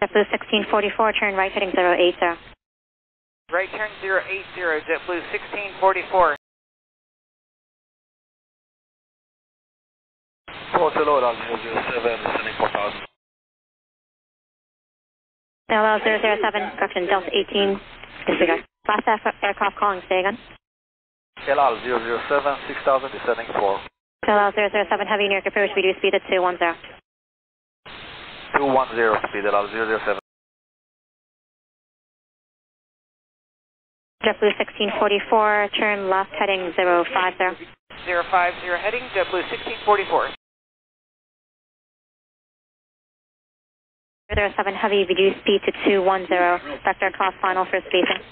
JetBlue 1644, turn right heading 080. Right turn 080, JetBlue 1644. Portillo, Alpha 07, descending 4000. LL 007, correction, Delta 18, disregard. Last air- aircraft calling, say again. LL 007, 6000, descending 4. LL 007, heavy near approach, reduce speed at 210. 210 speed, LL 007. JetBlue 1644, turn left heading 050. 050 heading, JetBlue 1644. 007 heavy, reduce speed to 210, vector cross final for spacing.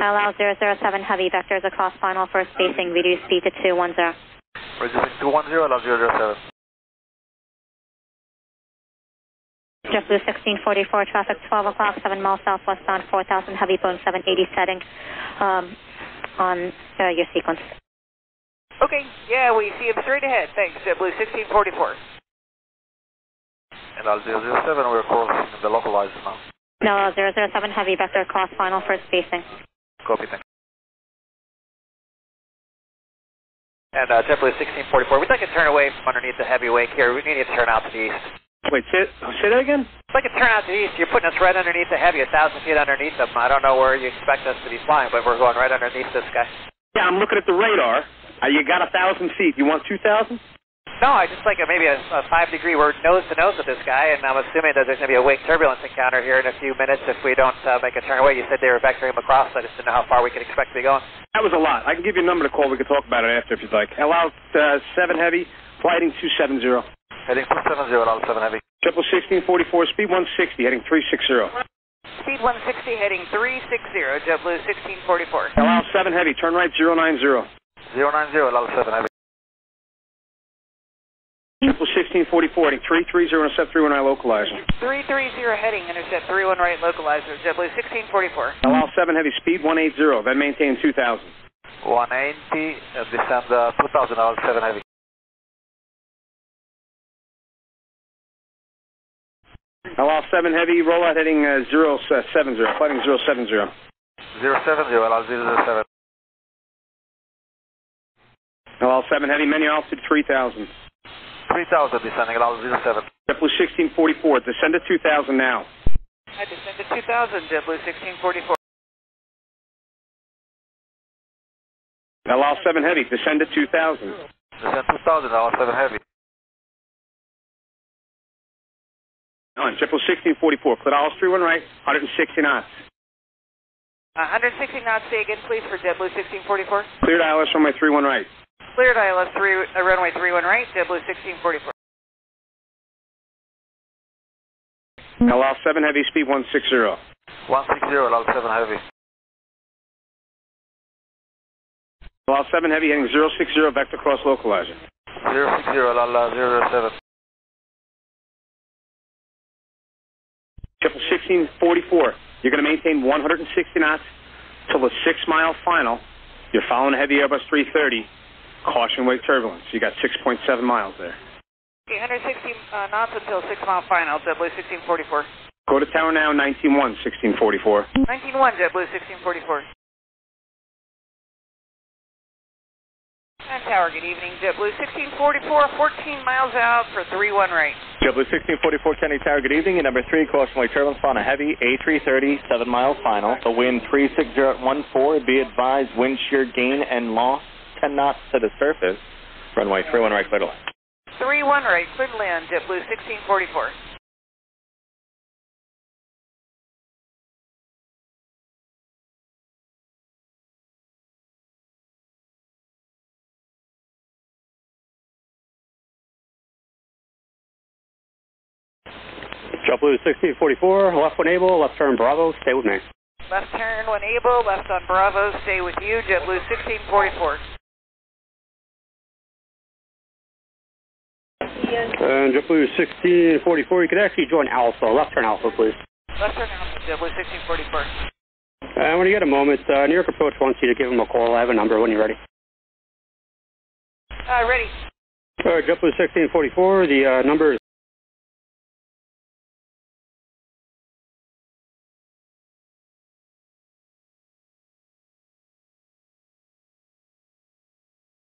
LL 007 heavy, vectors across final for spacing, reduce speed to 210. Reducing 210, LL 007. JetBlue 1644, traffic 12 o'clock, 7 miles southwestbound, 4000 heavy, Boeing 780 setting um, on uh, your sequence. Okay, yeah, we see him straight ahead. Thanks, JetBlue 1644. LL 007, we're crossing the localizer now. No, 007 heavy, vector cross final for spacing. Copy, thank And uh, JetBlue 1644, we'd like to turn away from underneath the heavy wake here. We need to turn out to the east. Wait, say, say that again? We'd like to turn out to the east. You're putting us right underneath the heavy, a thousand feet underneath them. I don't know where you expect us to be flying, but we're going right underneath this guy. Yeah, I'm looking at the radar. Uh, you got a thousand feet. You want two thousand? No, I just like a, maybe a, a five degree. We're nose to nose with this guy, and I'm assuming that there's going to be a wake turbulence encounter here in a few minutes if we don't uh, make a turn away. You said they were vectoring him across. I just didn't know how far we could expect to be going. That was a lot. I can give you a number to call. We can talk about it after if you'd like. El Al uh, seven heavy, flighting two seven zero. Heading 270, LL 7 heavy. Triple sixteen forty four, speed one sixty, heading three six zero. Speed 160 heading 360, JetBlue 1644. El Al seven heavy, turn right zero nine zero. 090, LL 7 heavy. Triple sixteen forty four, heading three three zero, intercept three one nine localizer. 330 heading, intercept 31 right localizer, JetBlue 1644. El Al seven heavy, speed one eight zero, then maintain two thousand. 180, uh, descend uh, 2000, LL 7 heavy. El Al seven heavy, roll out heading uh, zero uh, seven zero, flighting zero seven zero. 070, LL 007. El Al seven heavy, menu altitude three thousand. 3000, descending LL 07. JetBlue sixteen forty four, descend to two thousand now. I descended 2000, JetBlue 1644. El Al seven heavy, descend to two thousand. Descend 2000, LL 7 heavy. On JetBlue sixteen forty four, clear Dallas three one right, hundred and sixty knots. 160 knots, say again please for JetBlue 1644. Cleared ILS my three one right. Cleared ILS 3, uh, runway 31 right, JetBlue 1644. El Al seven heavy, speed one six zero. 160, LL 7 heavy. El Al seven heavy, heading zero six zero, vector cross localizer. 060, LL uh, 07. Triple sixteen forty four. You're going to maintain 160 knots till the six mile final. You're following a heavy Airbus 330. Caution wake turbulence. You got 6.7 miles there. 860 uh, knots until 6 mile final, JetBlue 1644. Go to tower now, 191, 1644. 191, JetBlue 1644. And tower, good evening, JetBlue 1644, 14 miles out for 31 right. JetBlue 1644 Kennedy Tower, good evening. Number 3, caution wake turbulence on a heavy A330, 7 miles final. The wind 360 at 14. Be advised, wind shear gain and loss 10 knots to the surface. Runway 31 right, clear to land. 31 right, clear to land, JetBlue 1644. JetBlue 1644, left one able, left turn Bravo, stay with me. Left turn when able, left on Bravo, stay with you, JetBlue 1644. And JetBlue 1644, you could actually join Alpha, left turn Alpha, please. Left turn Alpha, JetBlue 1644. And when you get a moment, uh, New York Approach wants you to give him a call. I have a number when you're ready. Uh, ready. All right, JetBlue 1644, the uh, number is